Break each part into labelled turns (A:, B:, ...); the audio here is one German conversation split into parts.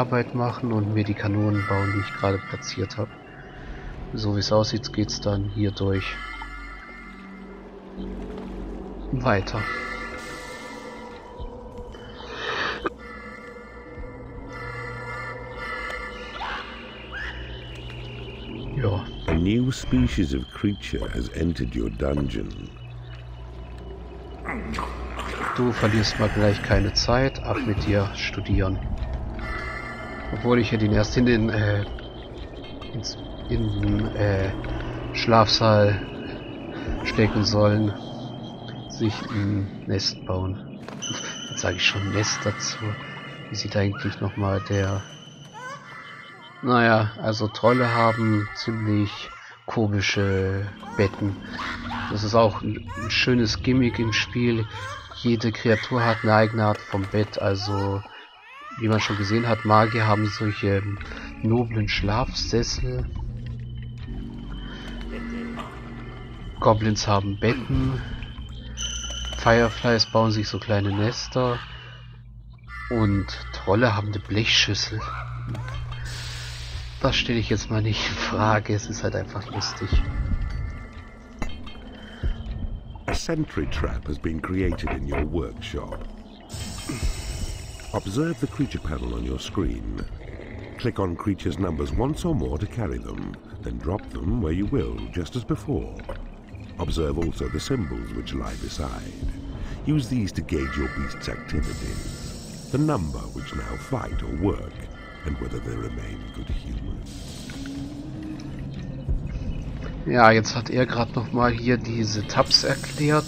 A: Arbeit machen und mir die Kanonen bauen, die ich gerade platziert habe. So wie es aussieht, geht es dann hier durch. Weiter. Ja.
B: A new species of creature has entered your dungeon.
A: Du verlierst mal gleich keine Zeit. Ab mit dir studieren. Obwohl ich ja den erst in den äh, ins, in den äh, Schlafsaal stecken sollen. Sich ein Nest bauen. Jetzt sage ich schon Nest dazu. Wie sieht eigentlich nochmal der... Naja, also Trolle haben ziemlich komische Betten. Das ist auch ein schönes Gimmick im Spiel. Jede Kreatur hat eine eigene Art vom Bett, also wie man schon gesehen hat, Magier haben solche noblen Schlafsessel. Goblins haben Betten. Fireflies bauen sich so kleine Nester. Und Trolle haben eine Blechschüssel. Das stelle ich jetzt mal nicht in Frage, es ist halt einfach lustig.
B: A sentry trap has been created in your workshop. Observe the creature panel on your screen. Click on creatures' numbers once or more to carry them, then drop them where you will, just as before. Observe also the symbols which lie beside. Use these to gauge your beast's activities, the number which now fight or work, and whether they remain good humans.
A: Ja, jetzt hat er gerade nochmal hier diese Tabs erklärt.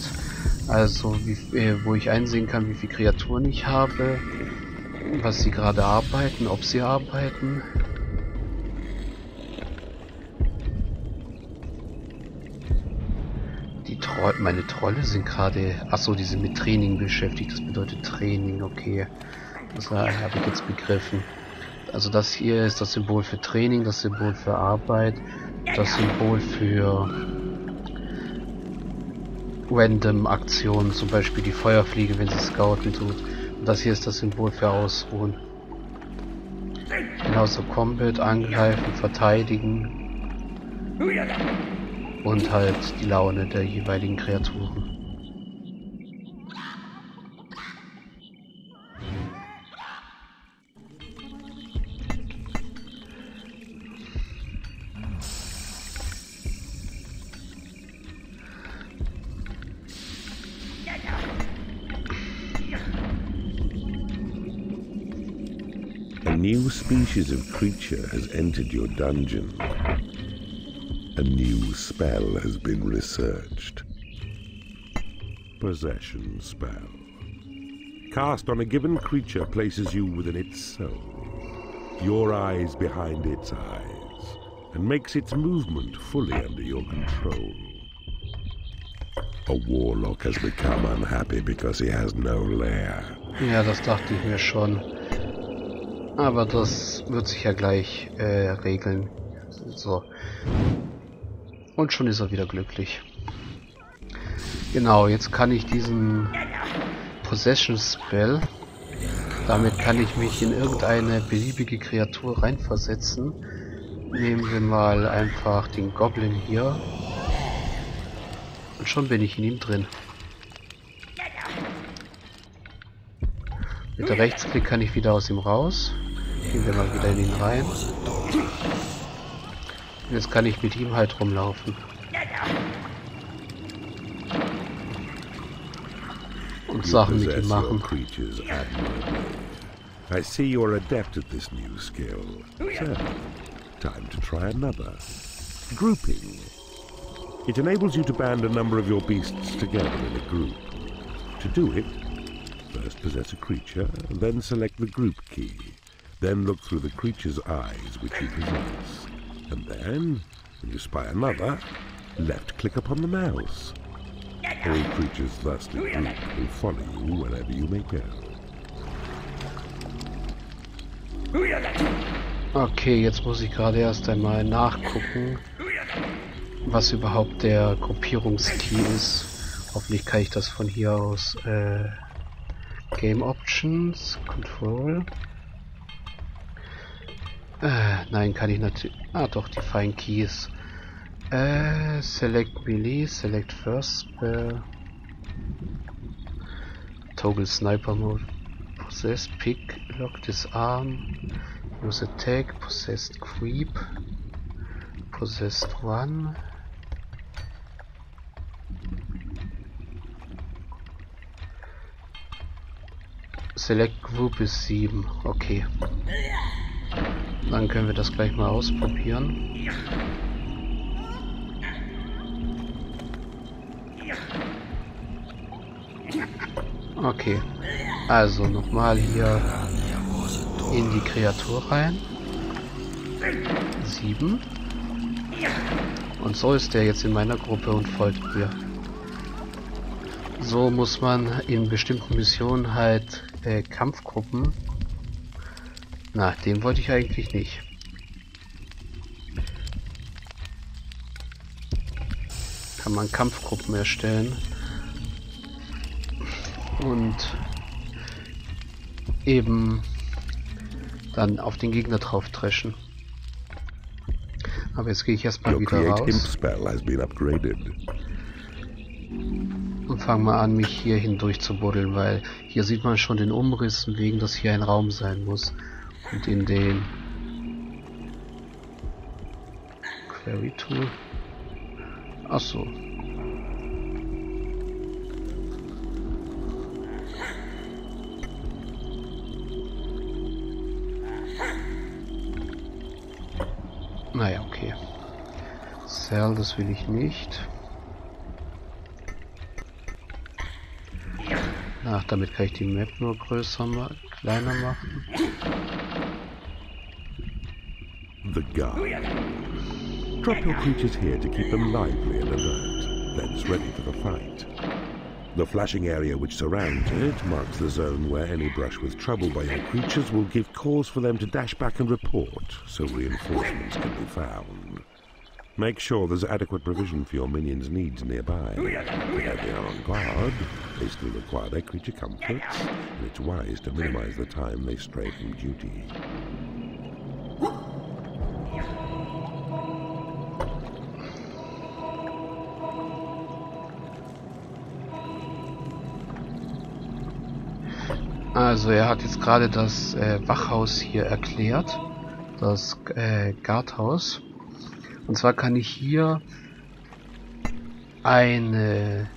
A: Also, wie, äh, wo ich einsehen kann, wie viele Kreaturen ich habe, was sie gerade arbeiten, ob sie arbeiten. Die Tro meine Trolle sind gerade... Achso, die sind mit Training beschäftigt. Das bedeutet Training, okay. Das habe ich jetzt begriffen. Also das hier ist das Symbol für Training, das Symbol für Arbeit, das Symbol für random Aktionen, zum Beispiel die Feuerfliege, wenn sie Scouten tut. Und das hier ist das Symbol für Ausruhen. Genauso Combat, Angreifen, Verteidigen und halt die Laune der jeweiligen Kreaturen.
B: New species of creature has entered your dungeon. A new spell has been researched. Possession spell. Cast on a given creature places you within its soul, your eyes behind its eyes, and makes its movement fully under your control. A warlock has become unhappy because he has no lair.
A: Ja, das dachte ich mir schon. Aber das wird sich ja gleich äh, regeln. So. Und schon ist er wieder glücklich. Genau, jetzt kann ich diesen Possession Spell. Damit kann ich mich in irgendeine beliebige Kreatur reinversetzen. Nehmen wir mal einfach den Goblin hier. Und schon bin ich in ihm drin. Mit der Rechtsklick kann ich wieder aus ihm raus. Gehen wir mal wieder in ihn rein. Und jetzt kann ich mit ihm halt rumlaufen. Und Sachen mit ihm machen.
B: I see you're adept at this new skill. So, time to try another. Grouping. It enables you to band a number of your beasts together in a group. To do it, first possess a creature, then select the group key. Then look through the creature's eyes which you possess. And then, when you spy another, left click upon the mouse. All creatures thus thusly grouped will follow you wherever you may go.
A: Okay, jetzt muss ich gerade erst einmal nachgucken, was überhaupt der Gruppierungskey ist. Hoffentlich kann ich das von hier aus äh, Game Options, Control. Äh, nein, kann ich natürlich... Ah, doch, die Fine Keys. Äh, Select Melee, Select First Spell. Toggle Sniper Mode. Possessed Pick, Lock Disarm. Use Attack, Possessed Creep. Possessed Run. Select Group ist 7. Okay. Dann können wir das gleich mal ausprobieren. Okay. Also nochmal hier in die Kreatur rein. 7. Und so ist der jetzt in meiner Gruppe und folgt mir. So muss man in bestimmten Missionen halt äh, Kampfgruppen. Na, den wollte ich eigentlich nicht. Kann man Kampfgruppen erstellen. Und eben dann auf den Gegner drauf dreschen. Aber jetzt gehe ich erstmal wieder raus. Und fange mal an, mich hier hindurch zu buddeln, weil hier sieht man schon den Umriss, wegen dass hier ein Raum sein muss. Und in den Query Tool. Achso. Naja, okay. Cell, das will ich nicht. Damit kann ich die Map nur größer, kleiner machen.
B: The guard. Drop your creatures here to keep them lively and alert, thence ready for the fight. The flashing area which surrounds it marks the zone where any brush with trouble by your creatures will give cause for them to dash back and report, so reinforcements can be found. Make sure there's adequate provision for your minions' needs nearby. If they are on guard, they still require their creature comforts, and it's wise to minimize the time they stray from duty.
A: Also er hat jetzt gerade das äh, Wachhaus hier erklärt, das äh, Guardhaus. Und zwar kann ich hier eine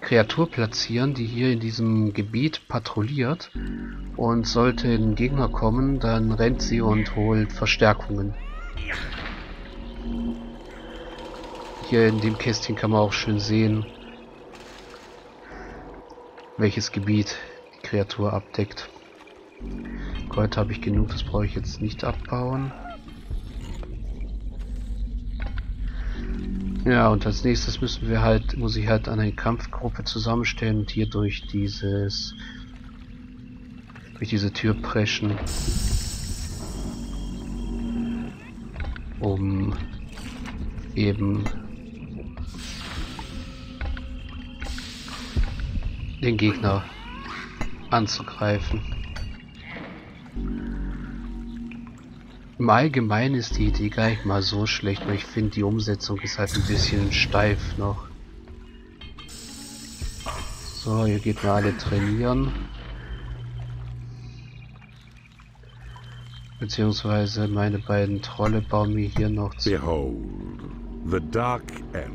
A: Kreatur platzieren, die hier in diesem Gebiet patrouilliert. Und sollte ein Gegner kommen, dann rennt sie und holt Verstärkungen. Hier in dem Kästchen kann man auch schön sehen, welches Gebiet die Kreatur abdeckt. Gold habe ich genug, das brauche ich jetzt nicht abbauen. Ja, und als nächstes müssen wir halt, muss ich halt eine Kampfgruppe zusammenstellen und hier durch dieses, durch diese Tür preschen. Um eben den Gegner anzugreifen. Im Allgemeinen ist die Idee gar nicht mal so schlecht, weil ich finde, die Umsetzung ist halt ein bisschen steif noch. So, hier geht mal alle trainieren. Beziehungsweise meine beiden Trolle bauen mir hier noch zu.
B: Behold, the Dark Elf.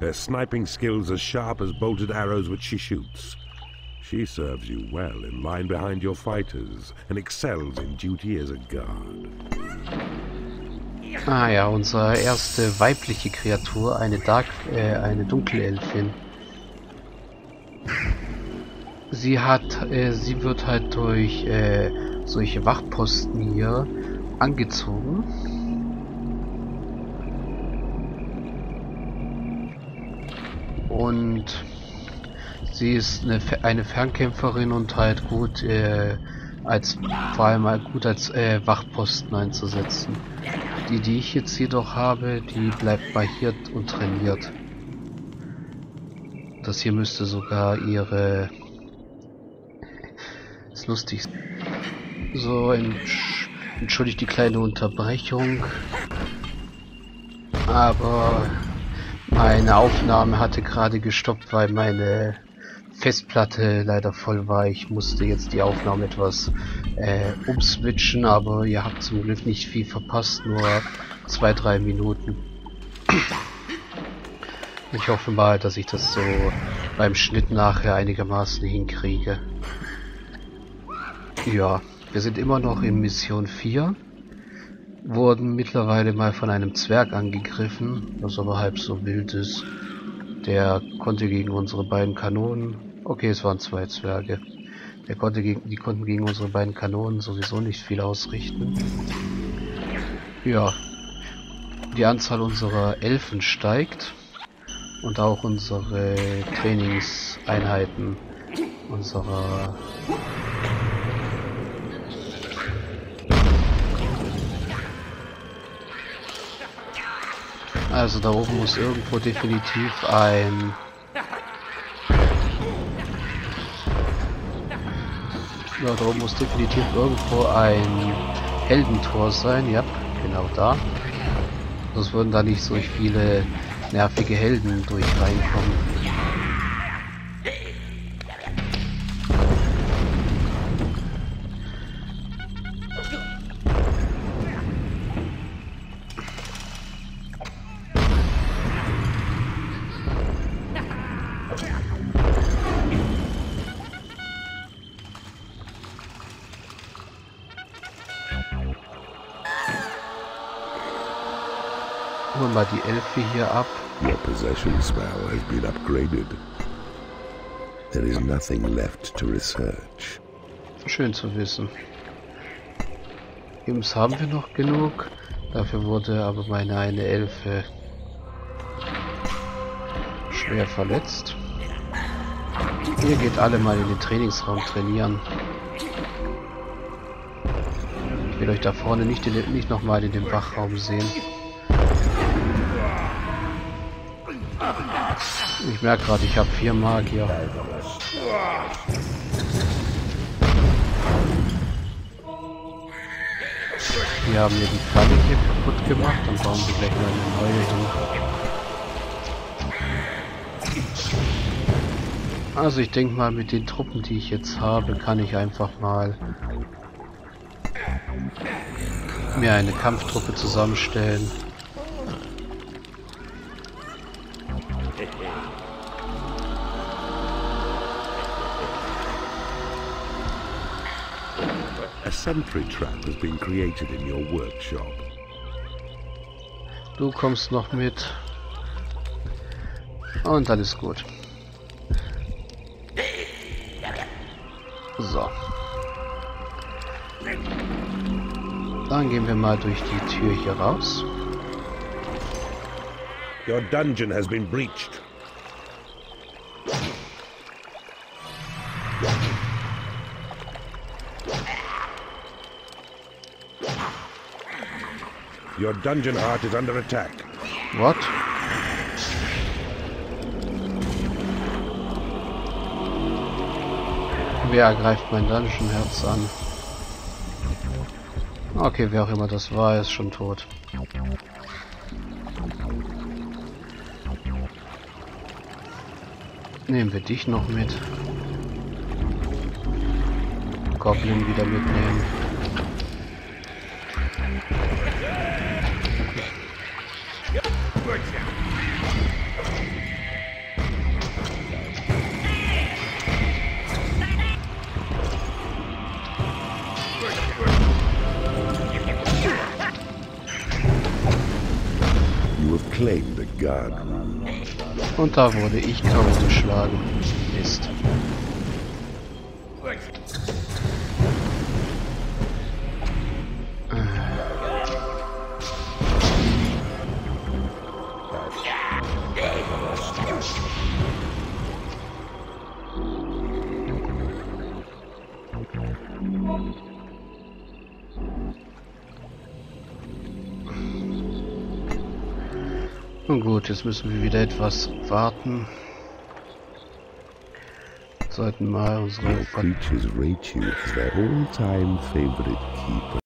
B: Her sniping skills as sharp as bolted arrows which she shoots. She serves you well in line behind your fighters and excels in duty as a guard.
A: Ah ja, unsere erste weibliche Kreatur, eine Dark, äh, eine Dunkelelfin. Sie hat, äh, sie wird halt durch äh, solche Wachposten hier angezogen. Und Sie ist eine, eine Fernkämpferin und halt gut äh, als vor allem halt gut als äh, Wachposten einzusetzen. Die, die ich jetzt jedoch habe, die bleibt bei hier und trainiert. Das hier müsste sogar ihre ist lustig. So, in Entschuldigt die kleine Unterbrechung. Aber meine Aufnahme hatte gerade gestoppt, weil meine Festplatte leider voll war. Ich musste jetzt die Aufnahme etwas äh, umswitchen, aber ihr habt zum Glück nicht viel verpasst, nur zwei, drei Minuten. Ich hoffe mal, dass ich das so beim Schnitt nachher einigermaßen hinkriege. Ja, wir sind immer noch in Mission 4. Wurden mittlerweile mal von einem Zwerg angegriffen, was aber halb so wild ist. Der konnte gegen unsere beiden Kanonen... Okay, es waren zwei Zwerge. Der konnte gegen, die konnten gegen unsere beiden Kanonen sowieso nicht viel ausrichten. Ja. Die Anzahl unserer Elfen steigt. Und auch unsere Trainingseinheiten unserer Also da oben muss irgendwo definitiv ein... Ja, da muss definitiv irgendwo ein Heldentor sein. Ja, genau da. Sonst würden da nicht so viele nervige Helden durch reinkommen. Holen wir mal die Elfe hier ab.
B: Your possession spell has been upgraded. There is nothing left to research.
A: Schön zu wissen. Ims haben wir noch genug. Dafür wurde aber meine eine Elfe schwer verletzt. Ihr geht alle mal in den Trainingsraum trainieren. Ich will euch da vorne nicht, in, nicht nochmal in dem Wachraum sehen. Ich merke gerade, ich habe vier Magier. Wir haben hier die Falle hier kaputt gemacht und bauen wir gleich mal eine neue hin. Also ich denke mal, mit den Truppen, die ich jetzt habe, kann ich einfach mal mir eine Kampftruppe zusammenstellen.
B: Sentry trap has been created in your workshop.
A: Du kommst noch mit. Und alles gut. So. Dann gehen wir mal durch die Tür hier raus.
B: Your dungeon has been breached. Your dungeon heart is under attack.
A: What? Wer greift mein Dungeon-Herz an? Okay, wer auch immer das war, ist schon tot. Nehmen wir dich noch mit. Goblin wieder mitnehmen. Und da wurde ich totgeschlagen. Mist. Gut, jetzt müssen wir wieder etwas warten. Sollten mal unsere.